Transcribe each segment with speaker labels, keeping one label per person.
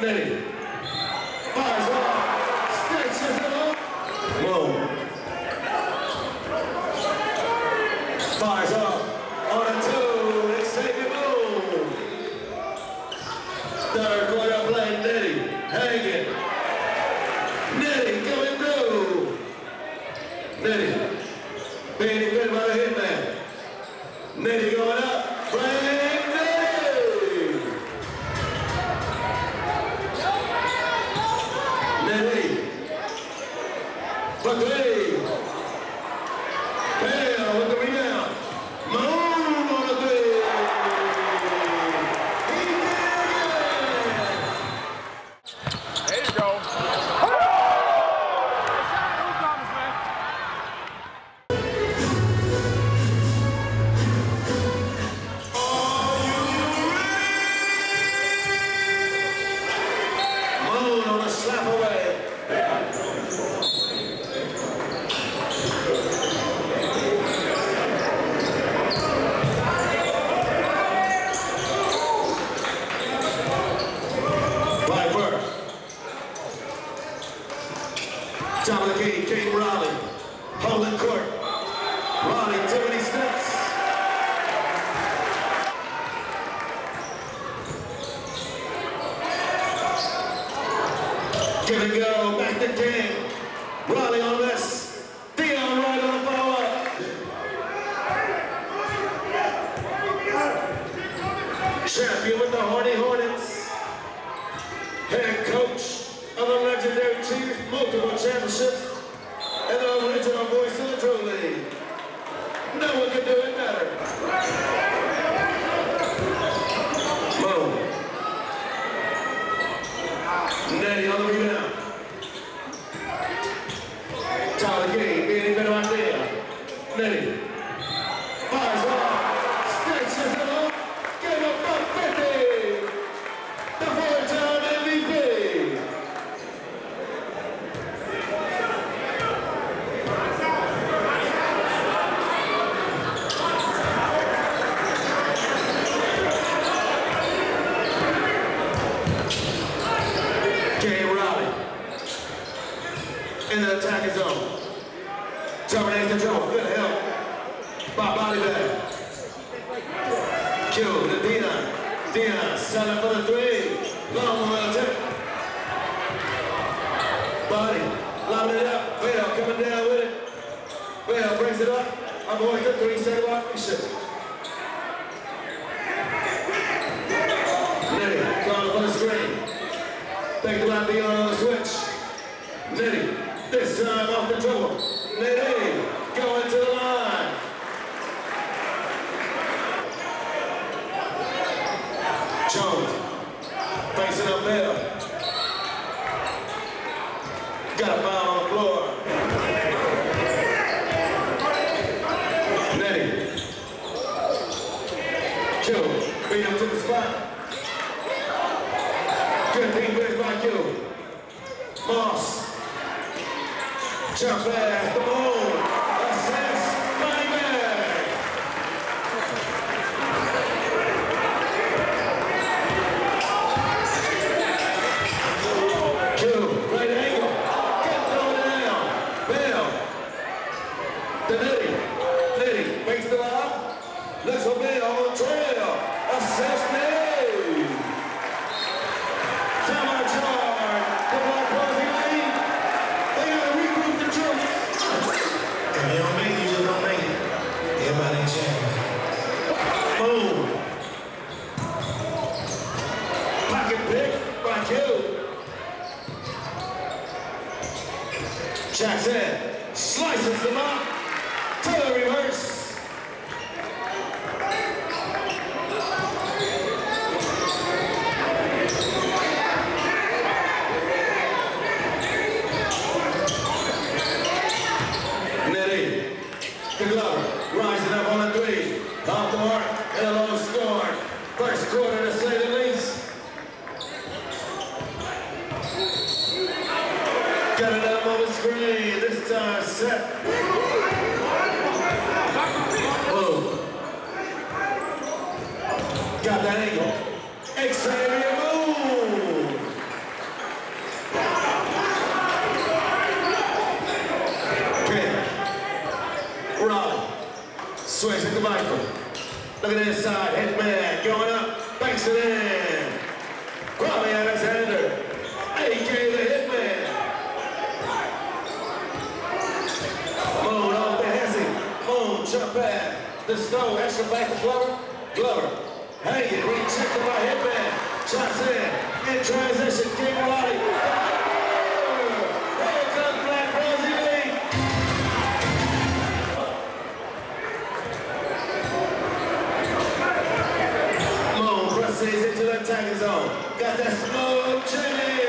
Speaker 1: Lenny. Loving it up. Coming down with it. Well, brings it up. I'm going to three second shit. Champagne. Zone. Got that slow chili.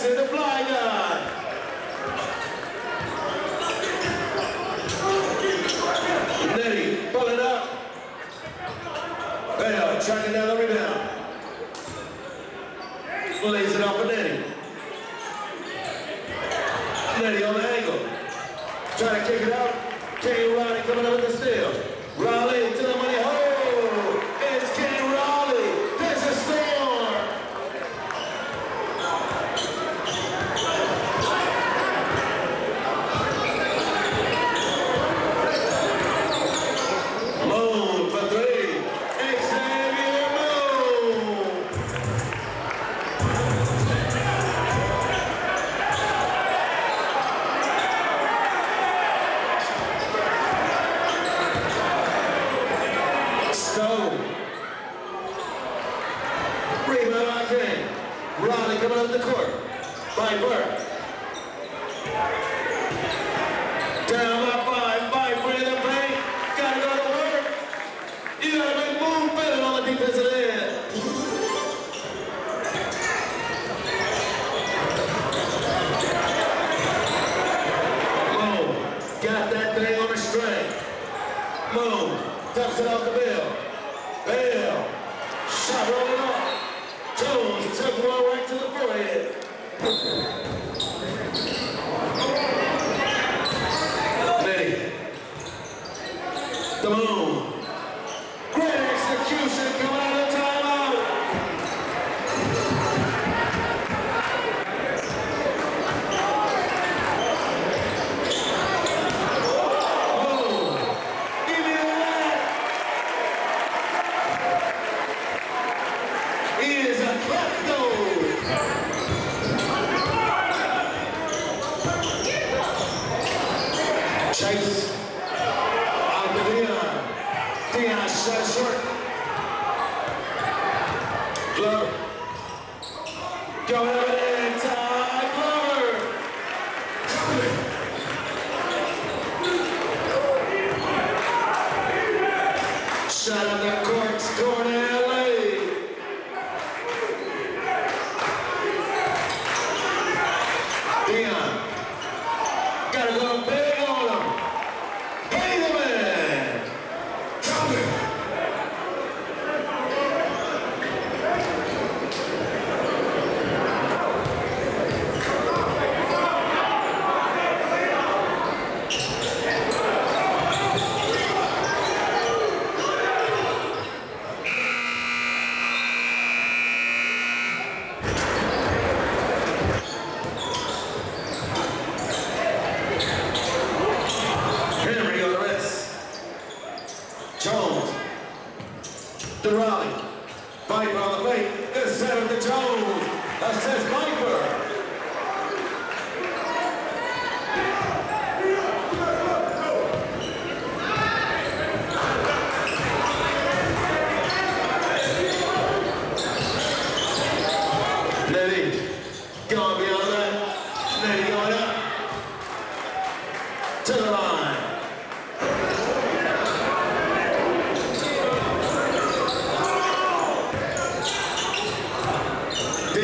Speaker 1: Jackson, the of the court by Burke.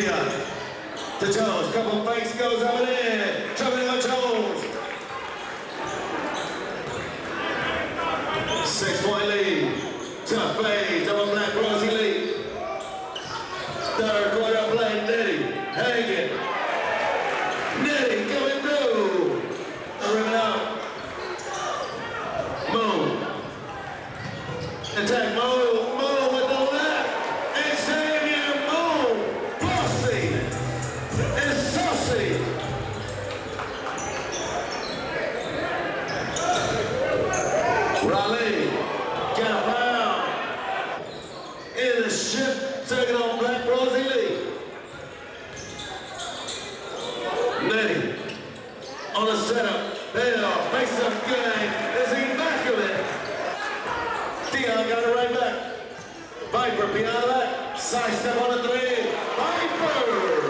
Speaker 1: Garcia to Jones. Couple of fakes goes in, there. out, Jones. Six point lead. Tough fade. Double black Rosie lead. Third apropriada, sai Stefano 3, vai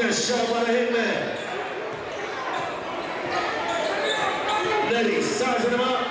Speaker 1: Get shout by the hitman. Ladies, sizing them up.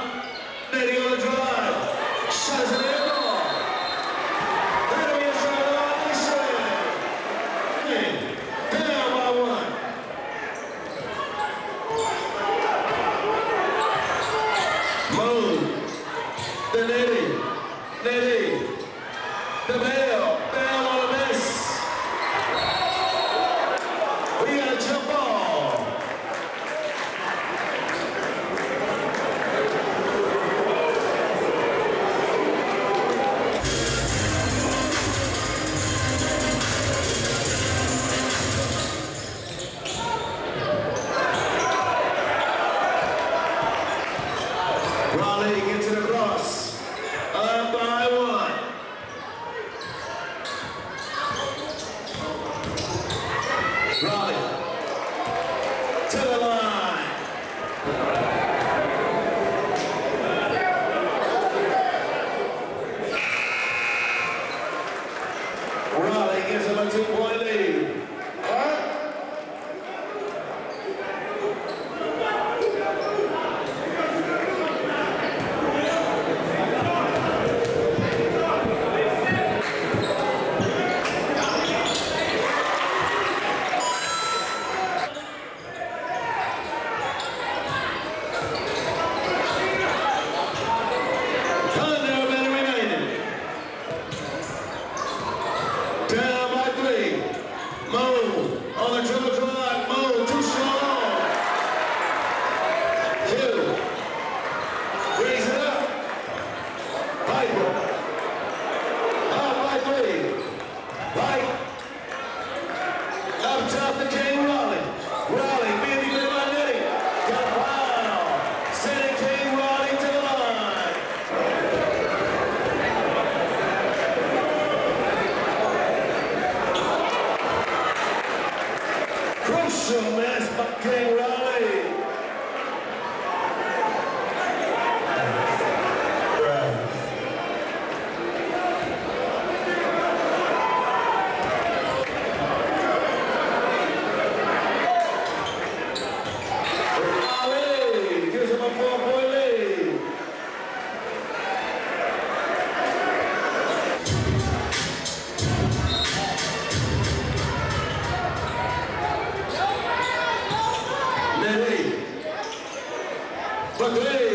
Speaker 1: Para Clay.